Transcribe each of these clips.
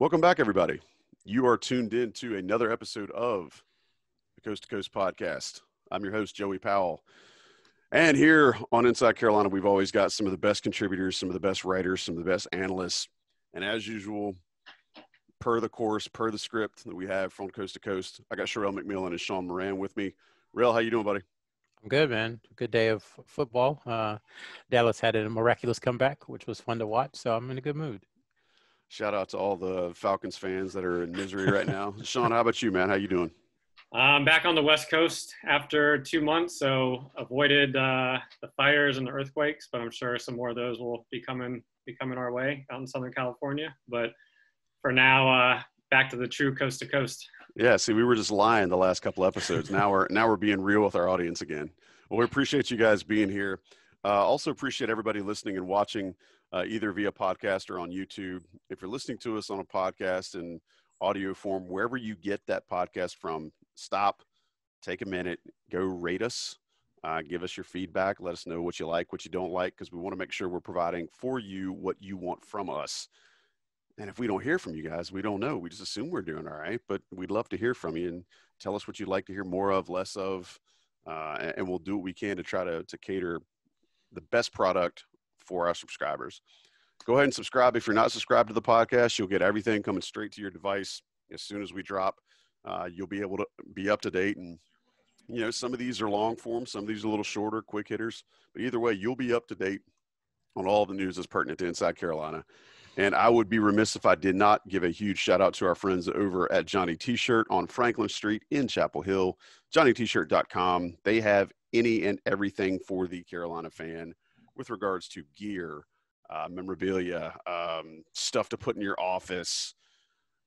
Welcome back, everybody. You are tuned in to another episode of the Coast to Coast podcast. I'm your host, Joey Powell. And here on Inside Carolina, we've always got some of the best contributors, some of the best writers, some of the best analysts. And as usual, per the course, per the script that we have from Coast to Coast, I got Sherrell McMillan and Sean Moran with me. Real, how you doing, buddy? I'm good, man. Good day of football. Uh, Dallas had a miraculous comeback, which was fun to watch. So I'm in a good mood. Shout out to all the Falcons fans that are in misery right now. Sean, how about you, man? How you doing? I'm back on the West Coast after two months, so avoided uh, the fires and the earthquakes, but I'm sure some more of those will be coming be coming our way out in Southern California. But for now, uh, back to the true coast to coast. Yeah, see, we were just lying the last couple episodes. Now we're now we're being real with our audience again. Well, we appreciate you guys being here. Uh, also appreciate everybody listening and watching uh, either via podcast or on YouTube. If you're listening to us on a podcast in audio form, wherever you get that podcast from, stop, take a minute, go rate us, uh, give us your feedback, let us know what you like, what you don't like, because we want to make sure we're providing for you what you want from us. And if we don't hear from you guys, we don't know. We just assume we're doing all right, but we'd love to hear from you and tell us what you'd like to hear more of, less of, uh, and we'll do what we can to try to, to cater the best product for our subscribers. Go ahead and subscribe. If you're not subscribed to the podcast, you'll get everything coming straight to your device as soon as we drop. Uh, you'll be able to be up to date. And, you know, some of these are long form, some of these are a little shorter, quick hitters. But either way, you'll be up to date on all the news that's pertinent to Inside Carolina. And I would be remiss if I did not give a huge shout out to our friends over at Johnny T shirt on Franklin Street in Chapel Hill, johnnytshirt.com. They have any and everything for the Carolina fan with regards to gear, uh, memorabilia, um, stuff to put in your office,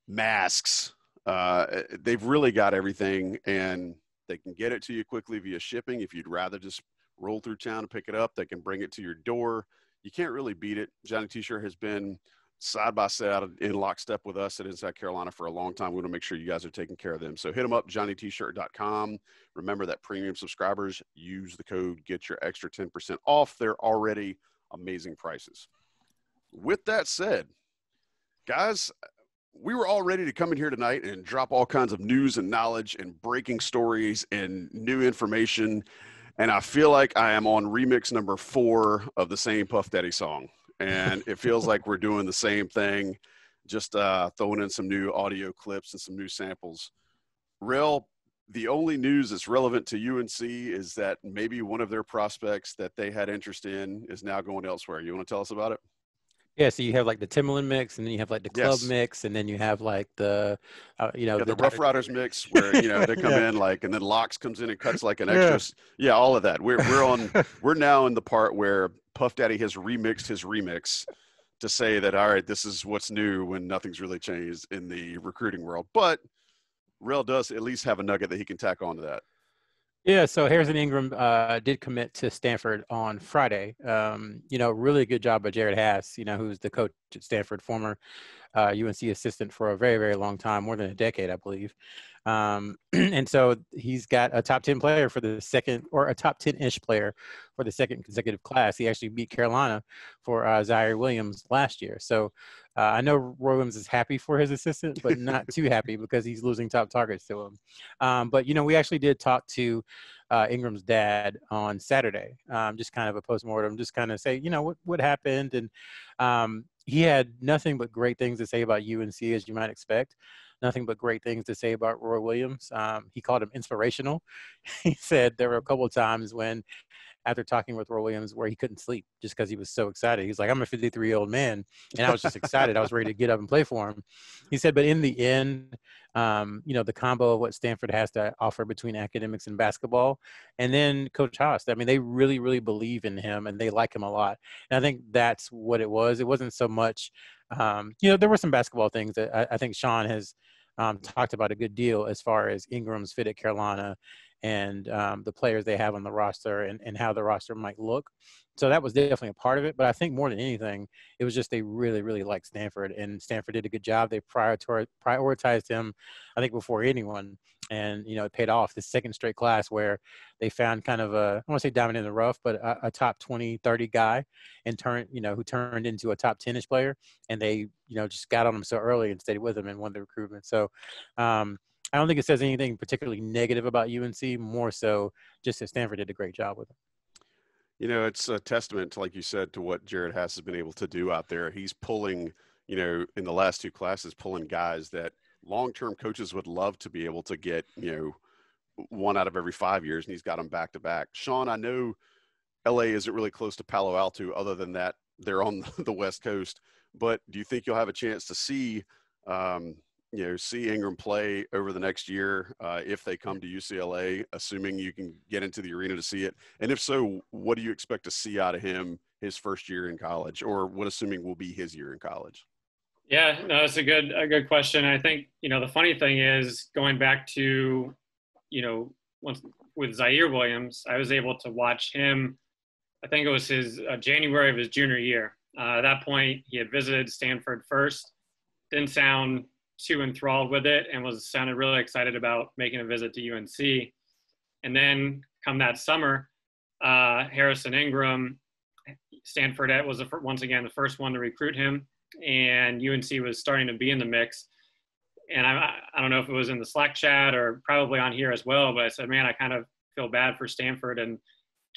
masks. Uh, they've really got everything, and they can get it to you quickly via shipping. If you'd rather just roll through town and pick it up, they can bring it to your door. You can't really beat it. Johnny T-shirt has been side by side in lockstep with us at Inside Carolina for a long time. We want to make sure you guys are taking care of them. So hit them up, johnnytshirt.com. Remember that premium subscribers use the code, get your extra 10% off They're already amazing prices. With that said, guys, we were all ready to come in here tonight and drop all kinds of news and knowledge and breaking stories and new information. And I feel like I am on remix number four of the same Puff Daddy song and it feels like we're doing the same thing, just uh, throwing in some new audio clips and some new samples. Real, the only news that's relevant to UNC is that maybe one of their prospects that they had interest in is now going elsewhere. You want to tell us about it? Yeah, so you have like the Timbaland mix, and then you have like the club yes. mix, and then you have like the, uh, you know, yeah, the, the, Ruff Ryders mix, where you know they come yeah. in like, and then LOX comes in and cuts like an extra. Yeah, yeah all of that. We're we're on. we're now in the part where Puff Daddy has remixed his remix to say that all right, this is what's new when nothing's really changed in the recruiting world. But Rel does at least have a nugget that he can tack onto that. Yeah, so Harrison Ingram uh, did commit to Stanford on Friday. Um, you know, really good job by Jerod Haase, you know, who's the coach at Stanford, former uh, UNC assistant for a very, very long time, more than a decade, I believe. Um, and so he's got a top 10 player for the second, or a top 10 ish player for the second consecutive class. He actually beat Carolina for uh, Ziaire Williams last year. So uh, I know Roy Williams is happy for his assistant, but not too happy because he's losing top targets to him. Um, but, you know, we actually did talk to uh, Ingram's dad on Saturday, um, just kind of a postmortem, just kind of say, you know, what, what happened. And um, he had nothing but great things to say about UNC, as you might expect nothing but great things to say about Roy Williams. Um, he called him inspirational. he said there were a couple of times when, after talking with Roy Williams, where he couldn't sleep just because he was so excited. He's like, I'm a 53 year old man, and I was just excited. I was ready to get up and play for him. He said, but in the end, um, you know, the combo of what Stanford has to offer between academics and basketball, and then Coach Haase. I mean, they really, really believe in him and they like him a lot. And I think that's what it was. It wasn't so much um, you know, there were some basketball things that I, I think Sean has um, talked about a good deal as far as Ingram's fit at Carolina and um, the players they have on the roster and, and how the roster might look. So that was definitely a part of it. But I think more than anything, it was just they really, really liked Stanford, and Stanford did a good job. They prioritized him, I think, before anyone, and you know it paid off. The second straight class where they found kind of a I want to say diamond in the rough, but a, a top 20, 30 guy, and turned you know who turned into a top 10ish player, and they you know just got on him so early and stayed with him and won the recruitment. So. Um, I don't think it says anything particularly negative about UNC. More so, just that Stanford did a great job with it. You know, it's a testament, to, like you said, to what Jerod Haase has been able to do out there. He's pulling, you know, in the last two classes, pulling guys that long-term coaches would love to be able to get, you know, one out of every five years, and he's got them back to back. Sean, I know LA isn't really close to Palo Alto. Other than that, they're on the West Coast. But do you think you'll have a chance to see um, you know see Ingram play over the next year uh, if they come to UCLA, assuming you can get into the arena to see it? And if so, what do you expect to see out of him his first year in college, or what assuming will be his year in college? Yeah, no, it's a good a good question. I think you know the funny thing is going back to you know once with Ziaire Williams, I was able to watch him. I think it was his uh, January of his junior year. Uh, at that point, he had visited Stanford first. Didn't sound too enthralled with it and was sounded really excited about making a visit to UNC. And then come that summer, uh, Harrison Ingram, Stanford was the, once again the first one to recruit him, and UNC was starting to be in the mix. And I, I don't know if it was in the Slack chat or probably on here as well, but I said, man, I kind of feel bad for Stanford and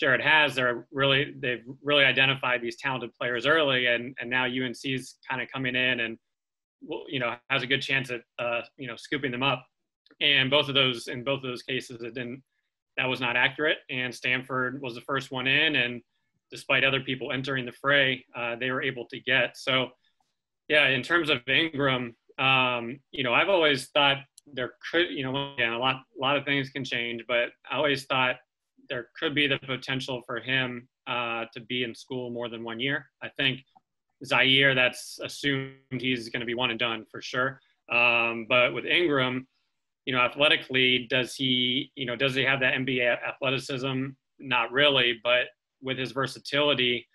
Jerod Haase. They're really they've really identified these talented players early, and and now UNC's kind of coming in and you know, has a good chance at, uh, you know, scooping them up. And both of those, in both of those cases, it didn't, that was not accurate. And Stanford was the first one in. And despite other people entering the fray, uh, they were able to get. So, yeah, in terms of Ingram, um, you know, I've always thought there could, you know, again, a lot, a lot of things can change, but I always thought there could be the potential for him uh, to be in school more than one year. I think Ziaire, that's assumed he's going to be one and done for sure. Um, but with Ingram, you know, athletically, does he, you know, does he have that NBA athleticism? Not really, but with his versatility,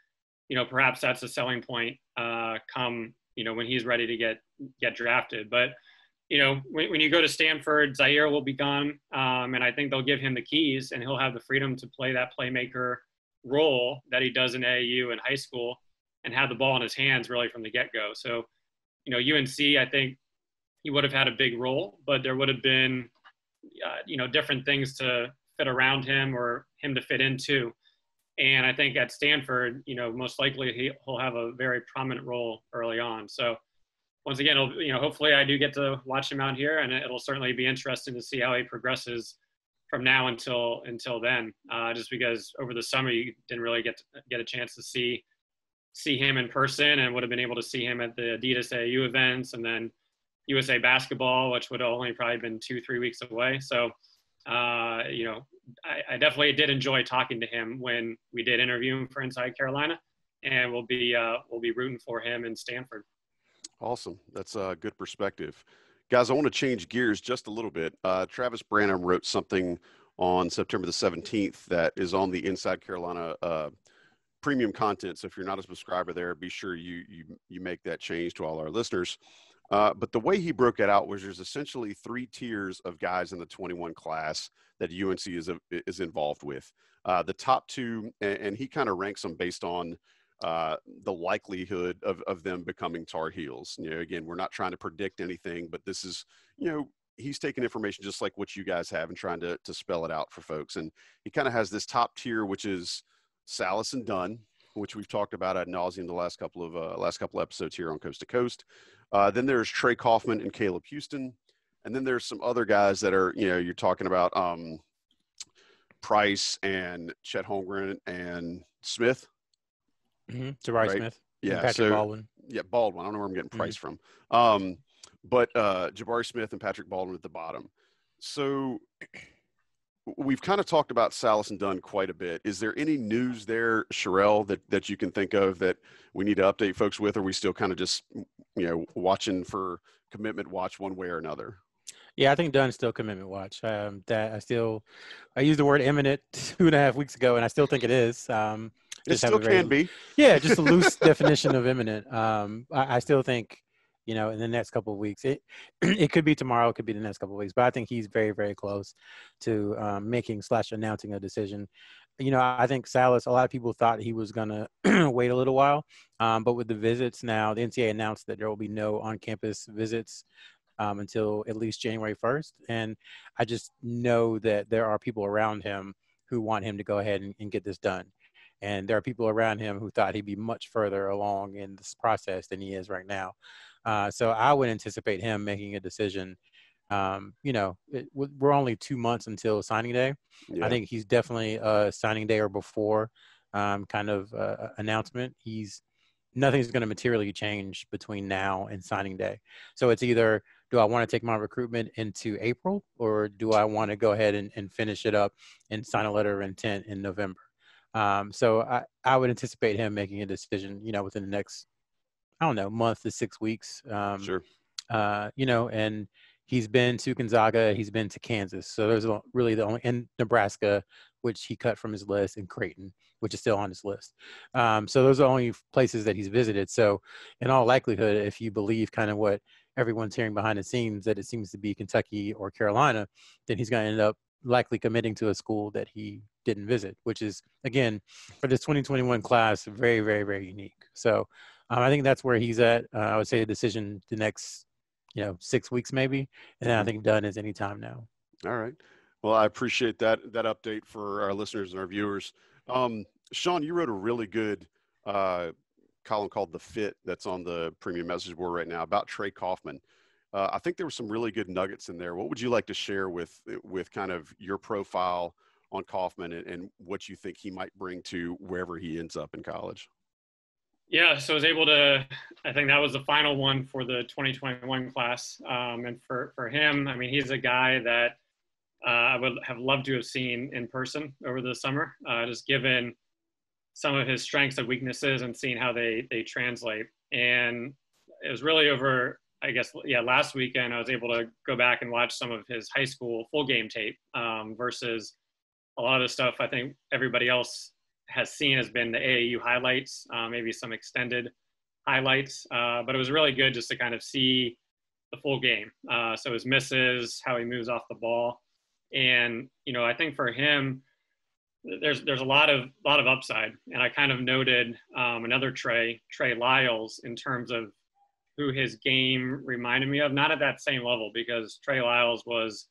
you know, perhaps that's a selling point. Uh, come, you know, when he's ready to get get drafted. But you know, when, when you go to Stanford, Ziaire will be gone, um, and I think they'll give him the keys, and he'll have the freedom to play that playmaker role that he does in AAU in high school and had the ball in his hands really from the get go. So, you know, UNC, I think he would have had a big role, but there would have been, uh, you know, different things to fit around him or him to fit into. And I think at Stanford, you know, most likely he, will have a very prominent role early on. So, once again, you know, hopefully I do get to watch him out here, and it'll certainly be interesting to see how he progresses from now until until then. Uh, just because over the summer you didn't really get to, get a chance to see see him in person and would have been able to see him at the Adidas AU events and then USA basketball, which would have only probably been two, three weeks away. So, uh, you know, I, I, definitely did enjoy talking to him when we did interview him for Inside Carolina, and we'll be uh, we'll be rooting for him in Stanford. Awesome, that's a good perspective, guys. I want to change gears just a little bit. Uh, Travis Branham wrote something on September the 17th that is on the Inside Carolina uh, premium content. So if you're not a subscriber there, be sure you you you make that change to all our listeners. Uh, but the way he broke it out was there's essentially three tiers of guys in the 21 class that UNC is is involved with. Uh, the top two, and, and he kind of ranks them based on uh, the likelihood of, of them becoming Tar Heels. You know, again, we're not trying to predict anything, but this is, you know, he's taking information just like what you guys have and trying to, to spell it out for folks. And he kind of has this top tier, which is Sallis and Dunn, which we've talked about ad nauseum the last couple of uh, last couple episodes here on Coast to Coast. Uh, then there's Trey Kaufman and Caleb Houston, and then there's some other guys that are you know you're talking about um, Price and Chet Holmgren and Smith. Mm-hmm. Jabari right? Smith. Yeah, Patrick so, Baldwin. Yeah, Baldwin. I don't know where I'm getting Price mm-hmm. from. Um, but uh, Jabari Smith and Patrick Baldwin at the bottom. So we've kind of talked about Sallis and Dunn quite a bit. Is there any news there, Sherrell, that, that you can think of that we need to update folks with? Or are we still kind of just, you know, watching for commitment watch one way or another? Yeah, I think Dunn's still commitment watch. Um, that I still, I used the word imminent two and a half weeks ago, and I still think it is. Um, it still very, can be. Yeah, just a loose definition of imminent. Um, I, I, still think, you know, in the next couple of weeks, it it could be tomorrow, it could be the next couple of weeks, but I think he's very, very close to um, making slash announcing a decision. You know, I think Sallis. A lot of people thought he was gonna wait a little while, um, but with the visits now, the NCAA announced that there will be no on-campus visits um, until at least January 1st. And I just know that there are people around him who want him to go ahead and, and get this done. And there are people around him who thought he'd be much further along in this process than he is right now. Uh, so I would anticipate him making a decision. Um, you know, it, we're only two months until signing day. Yeah. I think he's definitely a signing day or before um, kind of uh, announcement. He's nothing's going to materially change between now and signing day. So it's either do I want to take my recruitment into April or do I want to go ahead and, and finish it up and sign a letter of intent in November? Um, so I, I would anticipate him making a decision, you know, within the next, I don't know, month to six weeks. Um, sure. Uh, you know, and he's been to Gonzaga, he's been to Kansas. So there's really the only, in Nebraska, which he cut from his list, and Creighton, which is still on his list. Um, so those are the only places that he's visited. So in all likelihood, if you believe kind of what everyone's hearing behind the scenes that it seems to be Kentucky or Carolina, then he's going to end up likely committing to a school that he didn't visit, which is again for this 2021 class very, very, very unique. So um, I think that's where he's at. Uh, I would say a decision the next, you know, six weeks maybe, and then I mm-hmm. think Dunn is any time now. All right. Well, I appreciate that that update for our listeners and our viewers. Um, Sean, you wrote a really good uh, column called The Fit that's on the premium message board right now about Trey Kaufman. Uh, I think there were some really good nuggets in there. What would you like to share with with kind of your profile on Kaufman and, and what you think he might bring to wherever he ends up in college? Yeah, so I was able to. I think that was the final one for the 2021 class, um, and for for him, I mean, he's a guy that uh, I would have loved to have seen in person over the summer, uh, just given some of his strengths and weaknesses and seeing how they they translate. And it was really over, I guess, yeah, last weekend I was able to go back and watch some of his high school full game tape um, versus a lot of the stuff I think everybody else has seen has been the AAU highlights, uh, maybe some extended highlights. Uh, but it was really good just to kind of see the full game. Uh, so his misses, how he moves off the ball, and you know I think for him there's there's a lot of lot of upside, and I kind of noted um, another Trey Trey Lyles in terms of who his game reminded me of, not at that same level because Trey Lyles was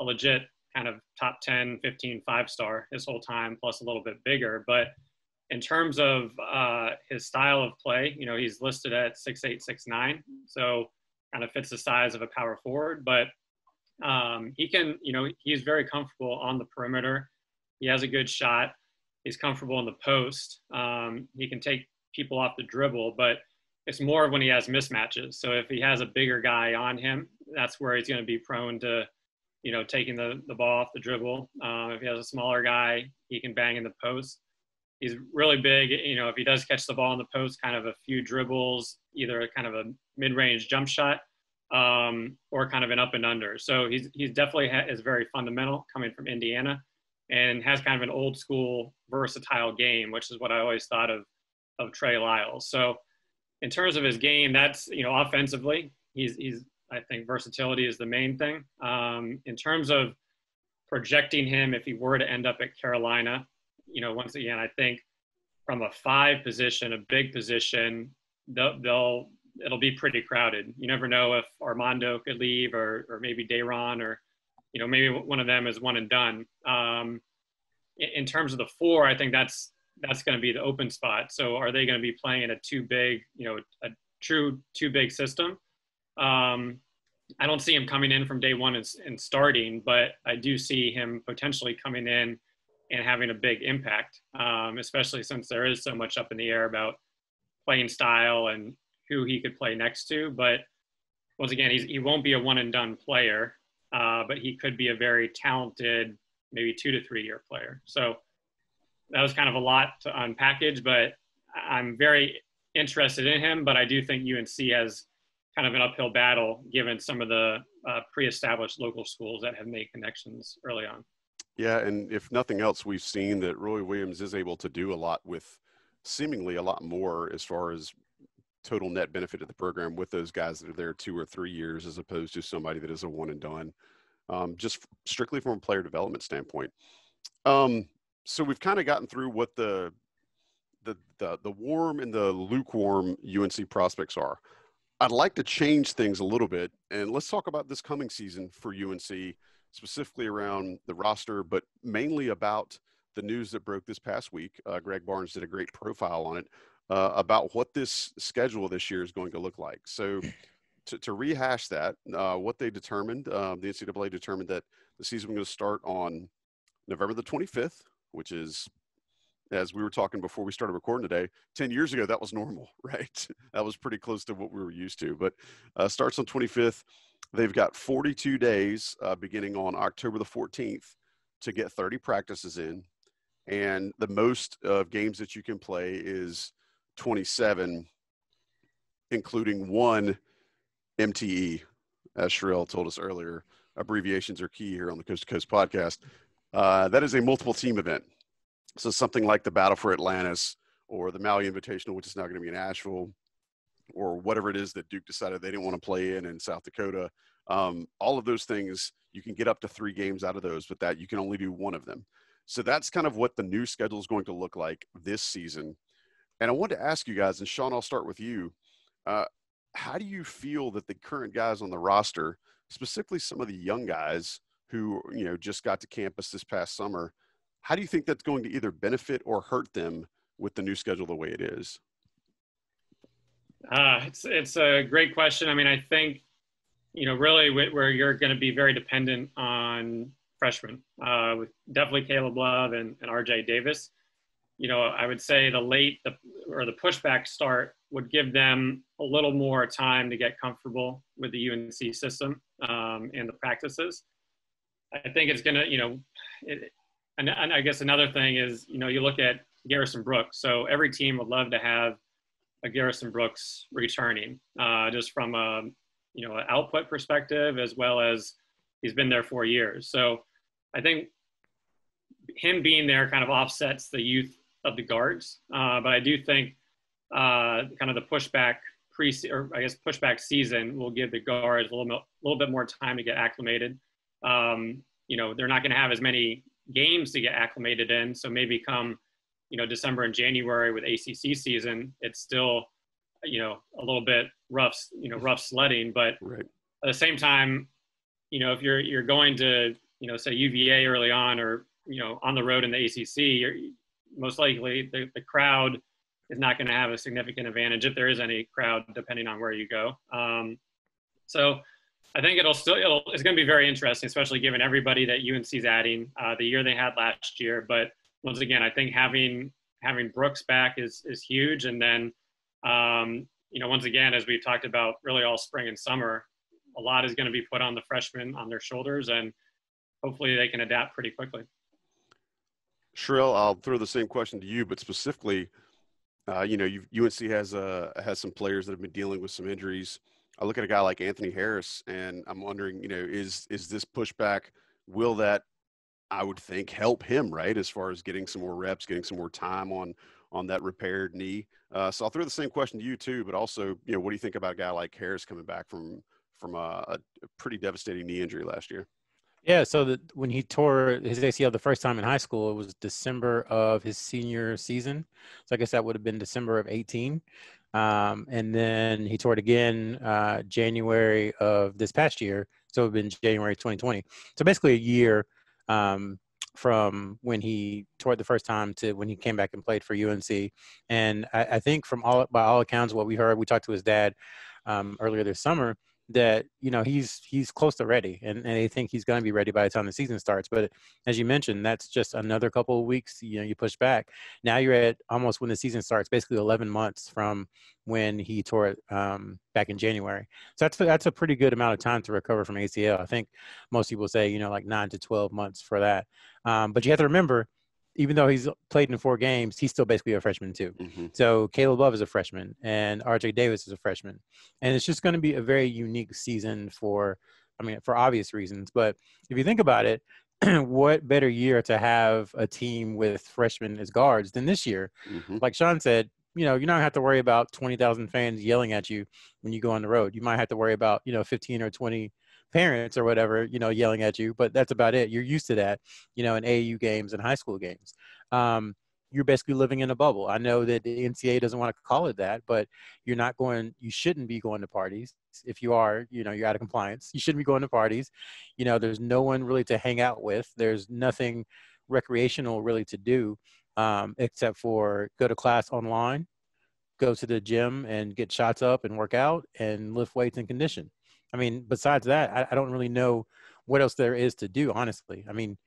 a legit kind of top 10, 15, five star his whole time, plus a little bit bigger. But in terms of uh, his style of play, you know, he's listed at six eight, six nine, so kind of fits the size of a power forward. But um, he can, you know, he's very comfortable on the perimeter. He has a good shot. He's comfortable in the post. Um, he can take people off the dribble, but it's more of when he has mismatches. So if he has a bigger guy on him, that's where he's going to be prone to, you know, taking the, the ball off the dribble. Uh, if he has a smaller guy, he can bang in the post. He's really big. You know, if he does catch the ball in the post, kind of a few dribbles, either kind of a mid-range jump shot um, or kind of an up and under. So he's he's definitely ha- is very fundamental coming from Indiana and has kind of an old school versatile game, which is what I always thought of of Trey Lyles. So in terms of his game, that's you know offensively, he's he's I think versatility is the main thing. Um, in terms of projecting him, if he were to end up at Carolina, you know, once again, I think from a five position, a big position, they'll, they'll it'll be pretty crowded. You never know if Armando could leave or or maybe Day'Ron or you know, maybe one of them is one and done. Um, in terms of the four, I think that's that's going to be the open spot. So are they going to be playing in a too big, you know, a true too big system? Um, I don't see him coming in from day one and, and, starting, but I do see him potentially coming in and having a big impact, um, especially since there is so much up in the air about playing style and who he could play next to. But once again, he won't be a one and done player uh, but he could be a very talented, maybe two to three year player. So that was kind of a lot to unpackage, but I'm very interested in him. But I do think UNC has kind of an uphill battle given some of the uh, pre-established local schools that have made connections early on. Yeah, and if nothing else, we've seen that Roy Williams is able to do a lot with seemingly a lot more as far as total net benefit of the program with those guys that are there two or three years as opposed to somebody that is a one and done, um, just strictly from a player development standpoint. Um, so we've kind of gotten through what the, the the the warm and the lukewarm UNC prospects are. I'd like to change things a little bit, and let's talk about this coming season for UNC, specifically around the roster, but mainly about the news that broke this past week. Uh, Greg Barnes did a great profile on it uh, about what this schedule this year is going to look like. So, to, to rehash that, uh, what they determined, um, the NCAA determined that the season was going to start on November the 25th, which is, as we were talking before we started recording today, 10 years ago, that was normal, right? that was pretty close to what we were used to. But uh, starts on 25th. They've got 42 days uh, beginning on October the 14th to get 30 practices in. And the most of games that you can play is 27, including one MTE, as Sherrell told us earlier. Abbreviations are key here on the Coast to Coast podcast. Uh, that is a multiple team event. So something like the Battle for Atlantis or the Maui Invitational, which is now going to be in Asheville, or whatever it is that Duke decided they didn't want to play in in South Dakota. Um, all of those things, you can get up to three games out of those, but that you can only do one of them. So that's kind of what the new schedule is going to look like this season. And I wanted to ask you guys, and Sean, I'll start with you. Uh, how do you feel that the current guys on the roster, specifically some of the young guys who you know just got to campus this past summer, how do you think that's going to either benefit or hurt them with the new schedule the way it is? Uh, it's it's a great question. I mean, I think you know really where you're going to be very dependent on freshmen, uh, with definitely Caleb Love and, and RJ Davis you know, I would say the late the, or the pushback start would give them a little more time to get comfortable with the UNC system um, and the practices. I think it's going to, you know, it, and, and, I guess another thing is, you know, you look at Garrison Brooks. So every team would love to have a Garrison Brooks returning, uh, just from a, you know, an output perspective as well as he's been there for years. So I think him being there kind of offsets the youth of the guards. Uh, but I do think uh, kind of the pushback pre or I guess pushback season will give the guards a little, little bit more time to get acclimated. Um, you know, they're not going to have as many games to get acclimated in. So maybe come, you know, December and January with ACC season, it's still, you know, a little bit rough, you know, rough sledding. But right. at the same time, you know, if you're you're going to, you know, say UVA early on or you know on the road in the ACC, you're most likely the, the crowd is not going to have a significant advantage if there is any crowd, depending on where you go. Um, so I think it'll still it'll, it's going to be very interesting, especially given everybody that UNC is adding uh, the year they had last year. But once again, I think having having Brooks back is is huge, and then um, you know once again, as we talked about, really all spring and summer, a lot is going to be put on the freshmen on their shoulders, and hopefully they can adapt pretty quickly. Sherrell, I'll throw the same question to you, but specifically, uh, you know, UNC has uh, has some players that have been dealing with some injuries. I look at a guy like Anthony Harris, and I'm wondering, you know, is is this pushback? Will that, I would think, help him right as far as getting some more reps, getting some more time on on that repaired knee? Uh, so I'll throw the same question to you too, but also, you know, what do you think about a guy like Harris coming back from from a, a pretty devastating knee injury last year? Yeah, so the, when he tore his ACL the first time in high school, it was December of his senior season. So I guess that would have been December of 18. Um, and then he toured again uh, January of this past year. So it would have been January 2020. So basically a year um, from when he toured the first time to when he came back and played for UNC. And I, I think from all by all accounts, what we heard, we talked to his dad um, earlier this summer that you know he's he's close to ready and, and they think he's going to be ready by the time the season starts. But as you mentioned that's just another couple of weeks you know you push back. Now you're at almost when the season starts basically 11 months from when he tore it um, back in january. So that's that's a pretty good amount of time to recover from acl i think most people say you know like 9 to 12 months for that. Um, but you have to remember even though he's played in four games, he's still basically a freshman too. Mm-hmm. So Caleb Love is a freshman, and RJ Davis is a freshman, and it's just going to be a very unique season for I mean, for obvious reasons. But if you think about it, what better year to have a team with freshmen as guards than this year? Mm-hmm. Like Sean said, you know, you're not gonna have to worry about 20,000 fans yelling at you when you go on the road. You might have to worry about, you know, 15 or 20 parents or whatever, you know, yelling at you, but that's about it. You're used to that, you know, in AAU games and high school games. Um, you're basically living in a bubble. I know that the NCAA doesn't want to call it that, but you're not going, you shouldn't be going to parties. If you are, you know, you're out of compliance. You shouldn't be going to parties. You know, there's no one really to hang out with. There's nothing recreational really to do um, except for go to class online, go to the gym and get shots up and work out and lift weights and condition. I mean, besides that, I, I don't really know what else there is to do, honestly. I mean,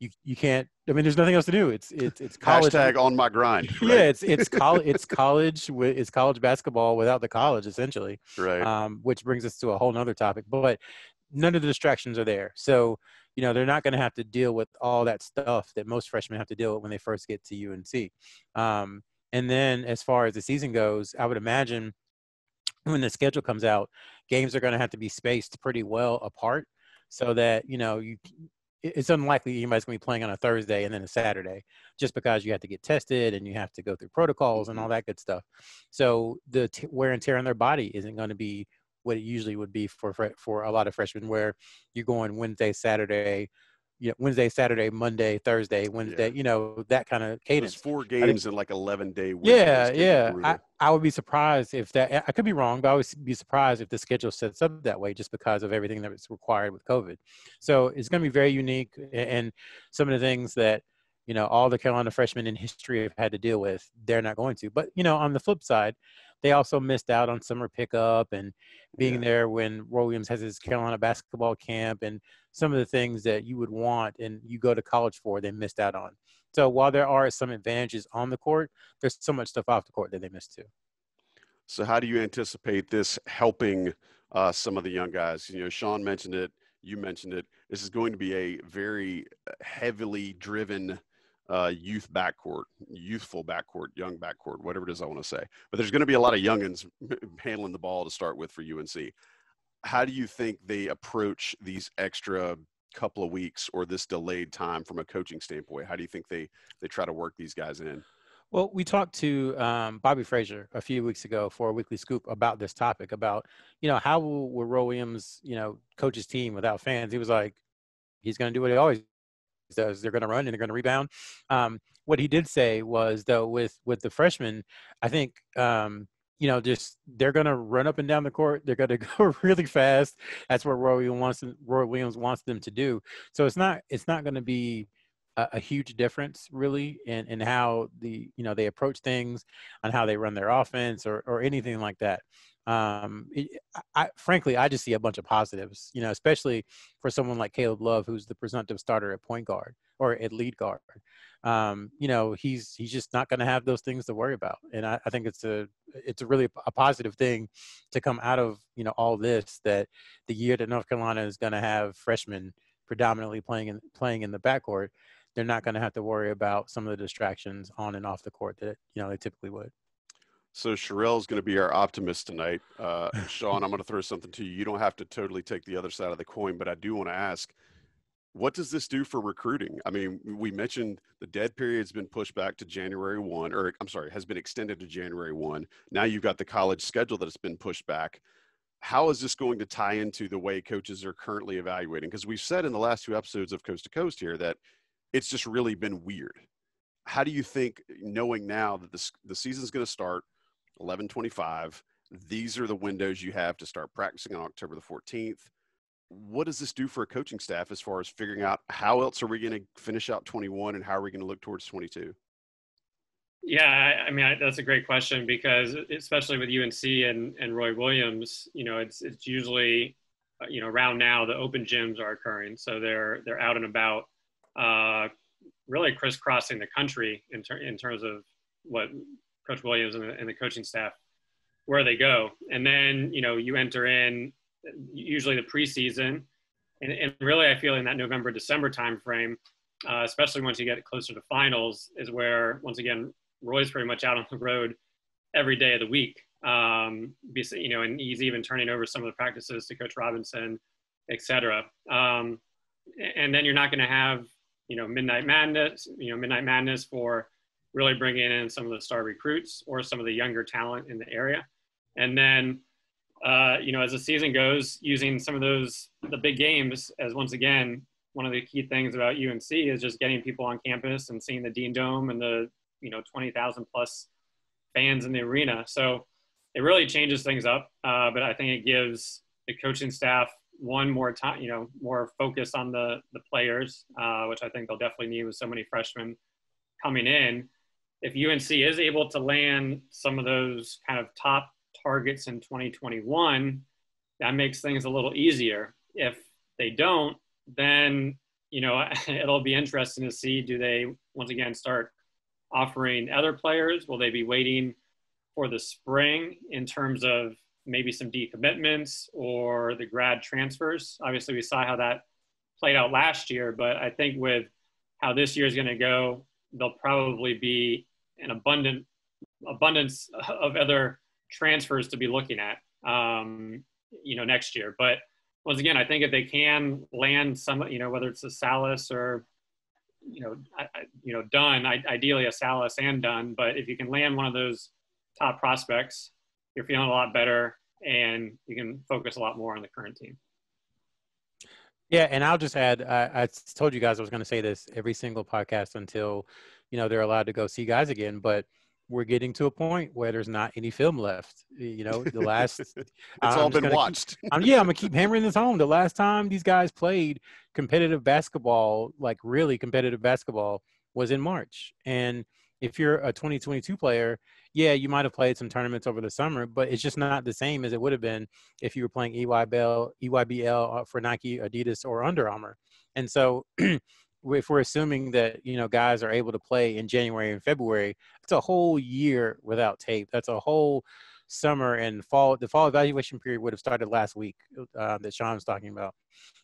you you can't. I mean, there's nothing else to do. It's it's it's college. Hashtag on my grind. Right? Yeah, it's it's college. It's college. It's college basketball without the college, essentially. Right. Um, which brings us to a whole nother topic. But none of the distractions are there. So you know they're not going to have to deal with all that stuff that most freshmen have to deal with when they first get to UNC. Um, and then as far as the season goes, I would imagine when the schedule comes out, games are going to have to be spaced pretty well apart so that you know you it's unlikely anybody's going to be playing on a Thursday and then a Saturday, just because you have to get tested and you have to go through protocols and all mm-hmm. that good stuff. So the t- wear and tear on their body isn't going to be what it usually would be for for a lot of freshmen, where you're going Wednesday, Saturday, you know, Wednesday, Saturday, Monday, Thursday, Wednesday, yeah. you know, that kind of cadence. Four games in like 11 day Yeah, yeah. I, I would be surprised if that, I could be wrong, but I would be surprised if the schedule sets up that way just because of everything that was required with COVID. So it's going to be very unique. And some of the things that, you know, all the Carolina freshmen in history have had to deal with, they're not going to. But, you know, on the flip side, they also missed out on summer pickup and being yeah. there when Roy Williams has his Carolina basketball camp and some of the things that you would want and you go to college for, they missed out on. So while there are some advantages on the court, there's so much stuff off the court that they missed too. So how do you anticipate this helping uh, some of the young guys? You know, Sean mentioned it, you mentioned it. This is going to be a very uh, heavily driven uh, youth backcourt, youthful backcourt, young backcourt, whatever it is I want to say. But there's going to be a lot of youngins handling the ball to start with for UNC. How do you think they approach these extra couple of weeks or this delayed time from a coaching standpoint? How do you think they they try to work these guys in? Well, we talked to um, Bobby Frasor a few weeks ago for a weekly scoop about this topic about, you know, how will, will Williams, you know, coach his team without fans? He was like, he's going to do what he always does. They're going to run and they're going to rebound. Um, what he did say was though with with the freshmen, I think um, you know just they're going to run up and down the court. They're going to go really fast. That's what Roy Williams wants. Roy Williams wants them to do. So it's not it's not going to be a, a, huge difference really in, in how the you know they approach things and how they run their offense or or anything like that um, it, I, frankly, I just see a bunch of positives, you know, especially for someone like Caleb Love, who's the presumptive starter at point guard or at lead guard. Um, you know, he's he's just not going to have those things to worry about, and I, I, think it's a it's a really a positive thing to come out of you know all this that the year that North Carolina is going to have freshmen predominantly playing in playing in the backcourt, they're not going to have to worry about some of the distractions on and off the court that you know they typically would. So Sherrell's going to be our optimist tonight. Uh, Sean, I'm going to throw something to you. You don't have to totally take the other side of the coin, but I do want to ask, what does this do for recruiting? I mean, we mentioned the dead period's been pushed back to January 1, or I'm sorry, has been extended to January 1. Now you've got the college schedule that has been pushed back. How is this going to tie into the way coaches are currently evaluating? Because we've said in the last two episodes of Coast to Coast here that it's just really been weird. How do you think, knowing now that this, the season's going to start, 1125. These are the windows you have to start practicing on October the 14th. What does this do for a coaching staff as far as figuring out how else are we going to finish out 21 and how are we going to look towards 22? Yeah, I, mean I, that's a great question because especially with UNC and, and Roy Williams, you know, it's it's usually uh, you know around now the open gyms are occurring, so they're they're out and about, uh, really crisscrossing the country in ter- in terms of what Coach Williams and the, and the coaching staff where they go. And then, you know, you enter in usually the preseason. And, and really, I feel in that November, December timeframe, uh, especially once you get closer to finals, is where, once again, Roy's pretty much out on the road every day of the week. Um, you know, and he's even turning over some of the practices to Coach Robinson etc. Um, and then you're not going to have you know midnight madness, you know midnight madness for really bringing in some of the star recruits or some of the younger talent in the area, and then. Uh, you know, as the season goes, using some of those the big games as once again one of the key things about UNC is just getting people on campus and seeing the Dean Dome and the you know 20,000 plus fans in the arena. So it really changes things up. Uh, but I think it gives the coaching staff one more time, you know, more focus on the the players, uh, which I think they'll definitely need with so many freshmen coming in. If UNC is able to land some of those kind of top targets in 2021, that makes things a little easier. If they don't, then you know it'll be interesting to see do they once again start offering other players will they be waiting for the spring in terms of maybe some decommitments or the grad transfers obviously we saw how that played out last year but i think with how this year is going to go they'll probably be an abundant abundance of other transfers to be looking at um, you know next year but once again, I think if they can land some, you know, whether it's a Sallis or, you know, I, you know, Dunn, ideally a Sallis and Dunn, but if you can land one of those top prospects, you're feeling a lot better and you can focus a lot more on the current team. Yeah, and I'll just add, I, I told you guys I was going to say this every single podcast until, you know, they're allowed to go see guys again, but – we're getting to a point where there's not any film left. You know, the last it's I'm all been watched. Keep, I'm, yeah, I'm gonna keep hammering this home. The last time these guys played competitive basketball, like really competitive basketball, was in March. And if you're a 2022 player, yeah, you might have played some tournaments over the summer, but it's just not the same as it would have been if you were playing EYBL, EYBL uh, for Nike, Adidas, or Under Armour. And so if we're assuming that you know guys are able to play in January and February, it's a whole year without tape. That's a whole summer and fall. The fall evaluation period would have started last week uh, that Sean was talking about.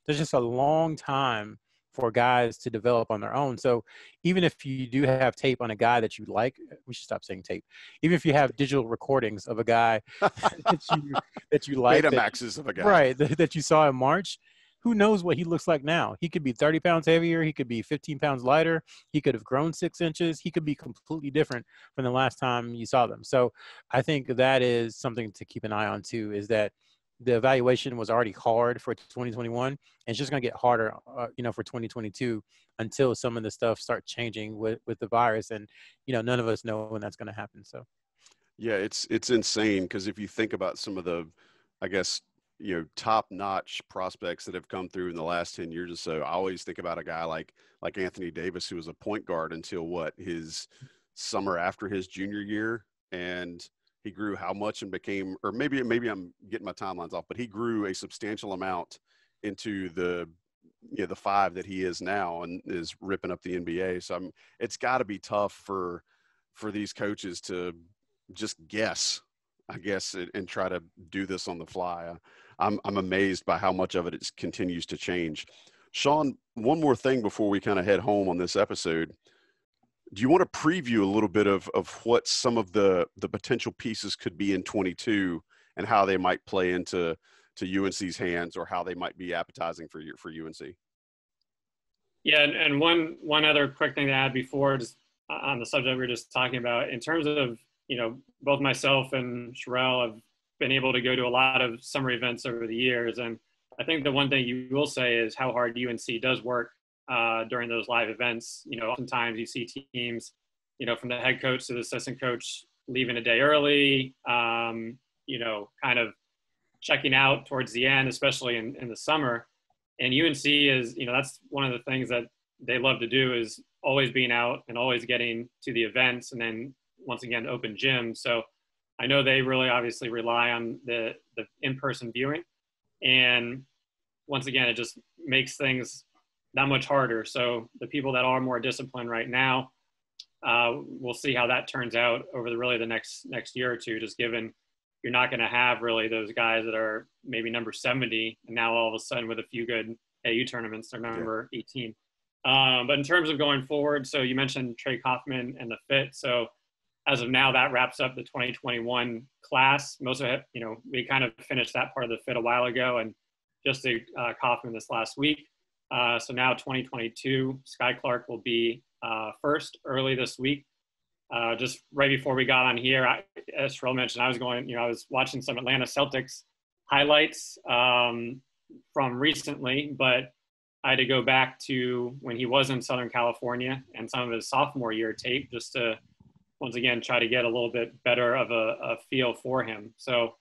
There's just a long time for guys to develop on their own. So even if you do have tape on a guy that you like, we should stop saying tape. Even if you have digital recordings of a guy that you that you like, Betamaxes of a guy, right? That, that you saw in March who knows what he looks like now? He could be 30 pounds heavier. He could be 15 pounds lighter. He could have grown six inches. He could be completely different from the last time you saw them. So I think that is something to keep an eye on too. Is that the evaluation was already hard for 2021, and it's just going to get harder, uh, you know, for 2022 until some of the stuff start changing with with the virus, and you know, none of us know when that's going to happen. So. Yeah, it's it's insane because if you think about some of the, I guess you know top notch prospects that have come through in the last 10 years or so i always think about a guy like like anthony davis who was a point guard until what his summer after his junior year and he grew how much and became or maybe maybe i'm getting my timelines off but he grew a substantial amount into the you know the five that he is now and is ripping up the nba so I'm, it's got to be tough for for these coaches to just guess I guess, and try to do this on the fly. I'm I'm amazed by how much of it, continues to change. Sean, one more thing before we kind of head home on this episode. Do you want to preview a little bit of, of what some of the, the potential pieces could be in 22 and how they might play into to UNC's hands or how they might be appetizing for for UNC? Yeah, and, and one one other quick thing to add before just on the subject we were just talking about in terms of you know both myself and Sherrell have been able to go to a lot of summer events over the years. And I think the one thing you will say is how hard UNC does work uh, during those live events. You know, oftentimes you see teams, you know, from the head coach to the assistant coach leaving a day early, um, you know, kind of checking out towards the end, especially in, in the summer. And UNC is, you know, that's one of the things that they love to do is always being out and always getting to the events and then once again open gym. So I know they really obviously rely on the, the in-person viewing. And once again, it just makes things that much harder. So the people that are more disciplined right now, uh, we'll see how that turns out over the really the next next year or two. Just given you're not going to have really those guys that are maybe number 70, and now all of a sudden with a few good AU tournaments, they're number yeah. 18. Um, but in terms of going forward, so you mentioned Trey Kaufman and the fit. So as of now, that wraps up the 2021 class. Most of it, you know, we kind of finished that part of the fit a while ago, and just uh, Kaufman this last week. Uh, so now 2022, Skyy Clark will be uh, first early this week. Uh, just right before we got on here, I, as Terrell mentioned, I was going, you know, I was watching some Atlanta Celtics highlights um, from recently, but I had to go back to when he was in Southern California and some of his sophomore year tape just to once again try to get a little bit better of a, a feel for him. So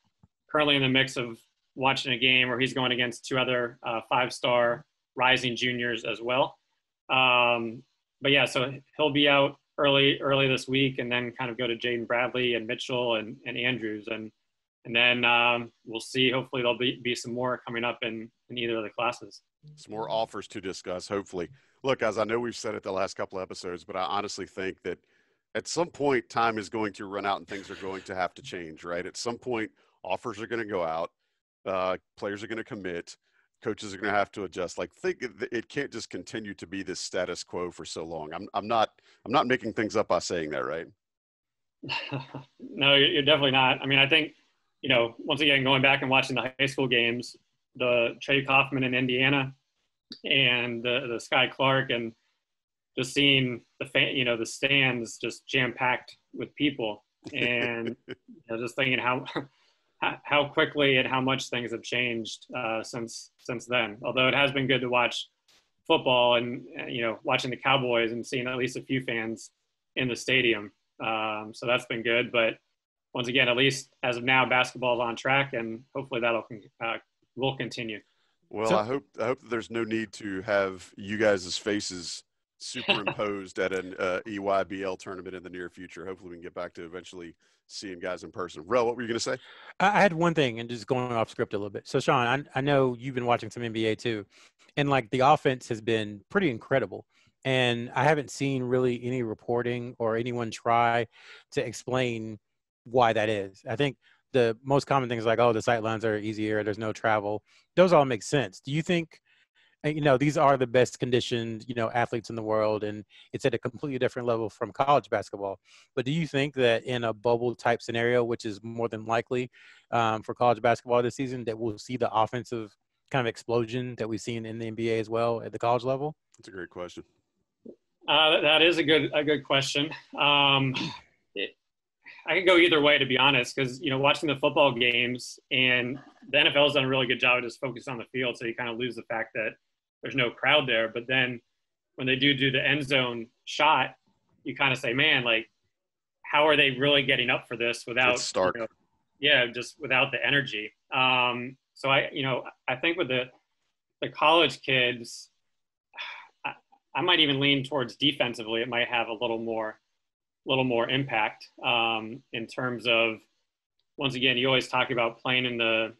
currently in the mix of watching a game where he's going against two other uh, five-star rising juniors as well. Um, but yeah, so he'll be out early early this week, and then kind of go to Jaden Bradley and Mitchell and, and Andrews, and and then um, we'll see. Hopefully, there'll be, be some more coming up in in either of the classes. Some more offers to discuss. Hopefully, look, as I know we've said it the last couple episodes, but I honestly think that at some point time is going to run out and things are going to have to change. Right? At some point, offers are going to go out. Uh, players are going to commit coaches are going to have to adjust. Like, think it can't just continue to be this status quo for so long. I'm, I'm not, I'm not making things up by saying that, right? no, you're definitely not. I mean, I think, you know, once again, going back and watching the high school games, the Trey Kaufman in Indiana and the, the Skyy Clark and just seeing the fan, you know, the stands just jam packed with people and you know, just thinking how, how quickly and how much things have changed uh, since since then. Although it has been good to watch football and you know watching the Cowboys and seeing at least a few fans in the stadium. Um, so that's been good. But once again, at least as of now, basketball is on track, and hopefully that'll uh, will continue. Well, so, I hope I hope there's no need to have you guys' faces superimposed at an uh, EYBL tournament in the near future. Hopefully, we can get back to eventually seeing guys in person. Rel, what were you going to say? I had one thing, and just going off script a little bit. So, Sean, I, I know you've been watching some NBA too, and like the offense has been pretty incredible. And I haven't seen really any reporting or anyone try to explain why that is. I think the most common thing is like, oh, the sight lines are easier. There's no travel. Those all make sense. Do you think you know these are the best conditioned you know athletes in the world and it's at a completely different level from college basketball. But do you think that in a bubble type scenario which is more than likely um, for college basketball this season that we'll see the offensive kind of explosion that we've seen in the nba as well at the college level? That's a great question. Uh, that is a good a good question. Um, it, I could go either way, to be honest, because you know, watching the football games and the NFL has done a really good job of just focusing on the field, so you kind of lose the fact that there's no crowd there. But then when they do do the end zone shot, you kind of say, man, like, how are they really getting up for this without stark? You know, yeah, just without the energy. Um, so I, you know, I think with the the college kids, I, I might even lean towards defensively. It might have a little more, little more impact um, in terms of. Once again, you always talk about playing in the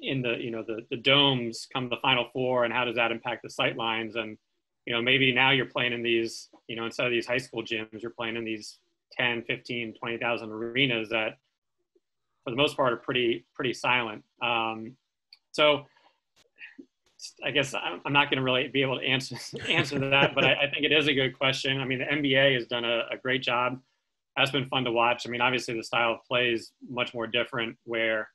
in the you know the the domes come the final four and how does that impact the sight lines and you know maybe now you're playing in these you know instead of these high school gyms you're playing in these 10 15 20,000 arenas that for the most part are pretty pretty silent um, so I guess I'm not going to really be able to answer answer that, but I, I, think it is a good question. I mean, the NBA has done a, a great job. That's been fun to watch. I mean, obviously the style of play is much more different, where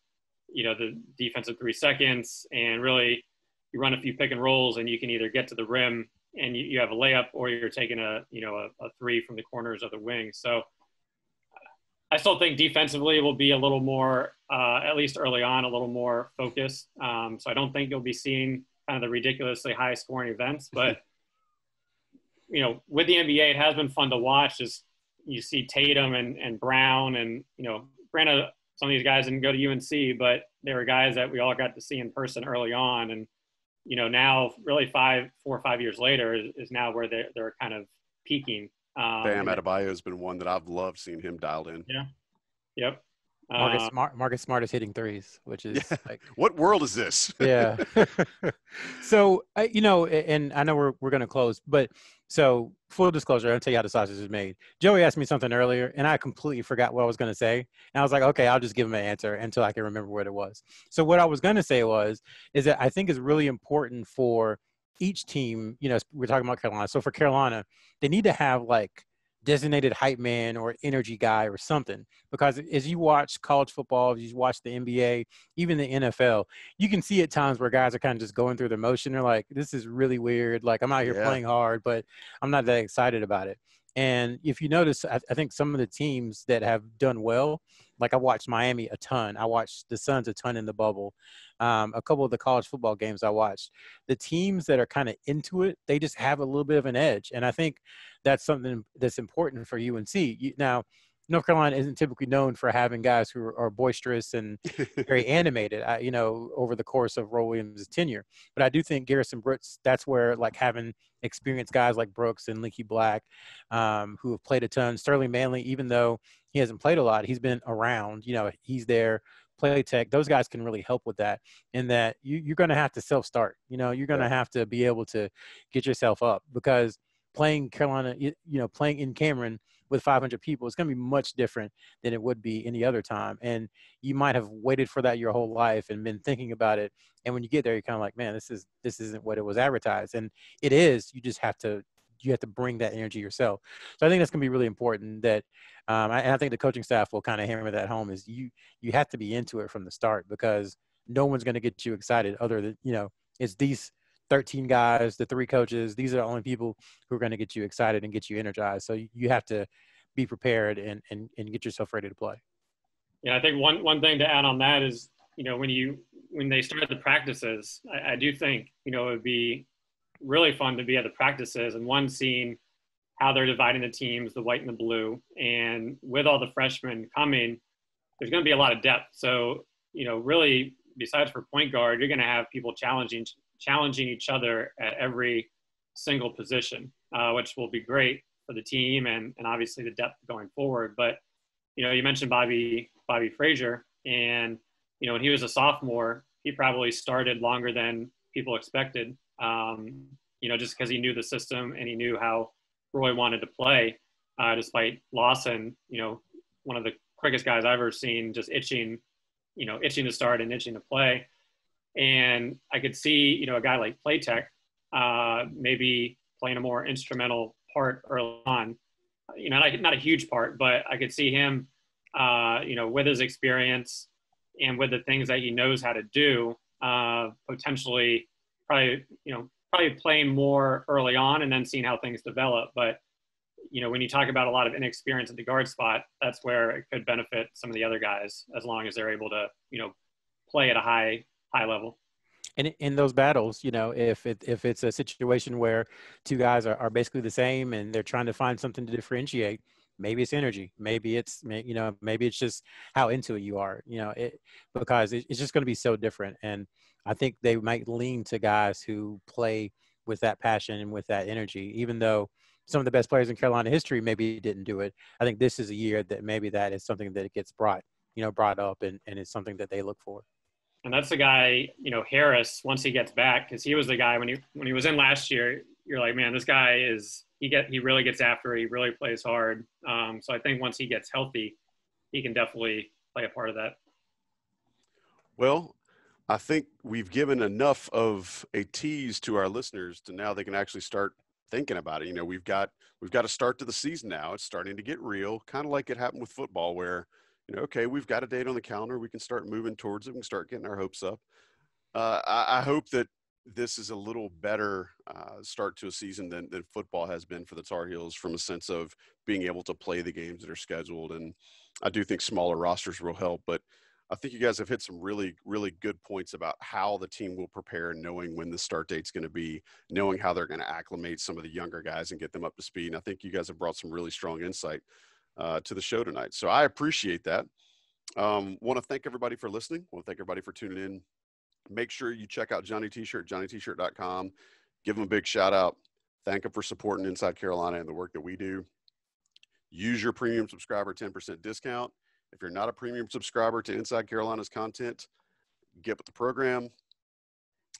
you know the defensive three seconds and really you run a few pick and rolls and you can either get to the rim and you, you have a layup or you're taking a you know a, a, three from the corners of the wing. So i still think defensively will be a little more uh, at least early on a little more focused. Um, so i don't think you'll be seeing kind of the ridiculously high scoring events but you know with the nba it has been fun to watch just you see tatum and, and brown and you know granted some of these guys didn't go to UNC, but they were guys that we all got to see in person early on. And, you know, now really five, four or five years later is, is now where they're, they're kind of peaking. Um, Bam Adebayo has been one that I've loved seeing him dialed in. Yeah. Yep. Marcus, uh, Smart, Marcus Smart is hitting threes, which is yeah. like, what world is this? yeah. so, you know, and I know we're, we're going to close, but so full disclosure, I'll tell you how the sausage is made. Joey asked me something earlier and I completely forgot what I was going to say. And I was like, okay, I'll just give him an answer until I can remember what it was. So what I was going to say was, is that I think is really important for each team, you know, we're talking about Carolina. So for Carolina, they need to have like designated hype man or energy guy or something. Because as you watch college football, as you watch the NBA, even the NFL, you can see at times where guys are kind of just going through the motion. They're like, this is really weird. Like, I'm out here yeah. playing hard, but I'm not that excited about it. And if you notice, I, I, think some of the teams that have done well, like I watched Miami a ton. I watched the Suns a ton in the bubble. Um, a couple of the college football games I watched. The teams that are kind of into it, they just have a little bit of an edge. And I think that's something that's important for UNC. You, now, North Carolina isn't typically known for having guys who are, boisterous and very animated, uh, you know, over the course of Roy Williams' tenure. But I do think Garrison Brooks, that's where like having experienced guys like Brooks and Leaky Black, um, who have played a ton. Sterling Manley, even though he hasn't played a lot, he's been around. You know, he's there. Platek, those guys can really help with that. In that you, you're going to have to self start. You know, you're going to have to be able to get yourself up because playing Carolina, you, you know, playing in Cameron with 500 people, it's going to be much different than it would be any other time. And you might have waited for that your whole life and been thinking about it. And when you get there, you're kind of like, man, this is this isn't what it was advertised, and it is. You just have to you have to bring that energy yourself. So I think that's going to be really important. That, um, I, and I think the coaching staff will kind of hammer that home. Is you you have to be into it from the start because no one's going to get you excited other than you know it's these 13 guys, the three coaches, these are the only people who are going to get you excited and get you energized. So you have to be prepared and, and, and get yourself ready to play. Yeah, I think one, one thing to add on that is, you know, when you, when they started the practices, I, I do think, you know, it would be really fun to be at the practices and one seeing how they're dividing the teams, the white and the blue. And with all the freshmen coming, there's going to be a lot of depth. So, you know, really, besides for point guard, you're going to have people challenging challenging each other at every single position, uh, which will be great for the team and, and obviously the depth going forward. But, you know, you mentioned Bobby, Bobby Frasor, and, you know, when he was a sophomore, he probably started longer than people expected, um, you know, just because he knew the system and he knew how Roy wanted to play, uh, despite Lawson, you know, one of the quickest guys I've ever seen, just itching, you know, itching to start and itching to play. And I could see, you know, a guy like Platek uh, maybe playing a more instrumental part early on. You know, not, not a huge part, but I could see him, uh, you know, with his experience and with the things that he knows how to do, uh, potentially probably, you know, probably playing more early on and then seeing how things develop. But, you know, when you talk about a lot of inexperience at the guard spot, that's where it could benefit some of the other guys as long as they're able to, you know, play at a high high level. And in those battles, you know, if it, if it's a situation where two guys are, are basically the same and they're trying to find something to differentiate, maybe it's energy, maybe it's you know, maybe it's just how into it you are, you know, it because it's just going to be so different. And I think they might lean to guys who play with that passion and with that energy, even though some of the best players in Carolina history maybe didn't do it. I think this is a year that maybe that is something that it gets brought, you know, brought up and, and it's something that they look for and that's the guy, you know, Harris. Once he gets back, because he was the guy when he when he was in last year. You're like, man, this guy is he get he really gets after. He really plays hard. Um, so I think once he gets healthy, he can definitely play a part of that. Well, I think we've given enough of a tease to our listeners to now they can actually start thinking about it. You know, we've got we've got to start to the season now. It's starting to get real, kind of like it happened with football, where you know, okay, we've got a date on the calendar. We can start moving towards it. We can start getting our hopes up. Uh, I, I, hope that this is a little better uh, start to a season than, than football has been for the Tar Heels from a sense of being able to play the games that are scheduled. And I do think smaller rosters will help, but I think you guys have hit some really, really good points about how the team will prepare, knowing when the start date's going to be, knowing how they're going to acclimate some of the younger guys and get them up to speed. And I think you guys have brought some really strong insight uh, to the show tonight. So I appreciate that. Um, want to thank everybody for listening. Want to thank everybody for tuning in. Make sure you check out Johnny T-shirt, johnnytshirt.com. Give them a big shout out. Thank them for supporting Inside Carolina and the work that we do. Use your premium subscriber 10% discount. If you're not a premium subscriber to Inside Carolina's content, get with the program.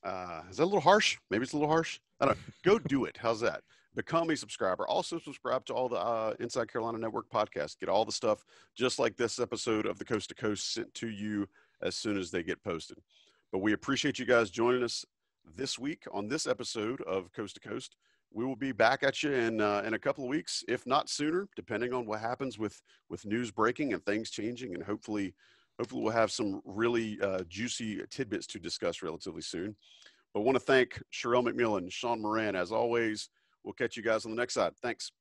Uh, is that a little harsh? Maybe it's a little harsh. I don't know. Go do it. How's that? Become a subscriber. Also, subscribe to all the uh, Inside Carolina Network podcasts. Get all the stuff just like this episode of the Coast to Coast sent to you as soon as they get posted. But we appreciate you guys joining us this week on this episode of Coast to Coast. we will be back at you in uh, in a couple of weeks, if not sooner, depending on what happens with with news breaking and things changing, and hopefully, hopefully we'll have some really uh, juicy tidbits to discuss relatively soon. But want to thank Sherrell McMillan, and Sean Moran, as always. We'll catch you guys on the next side. Thanks.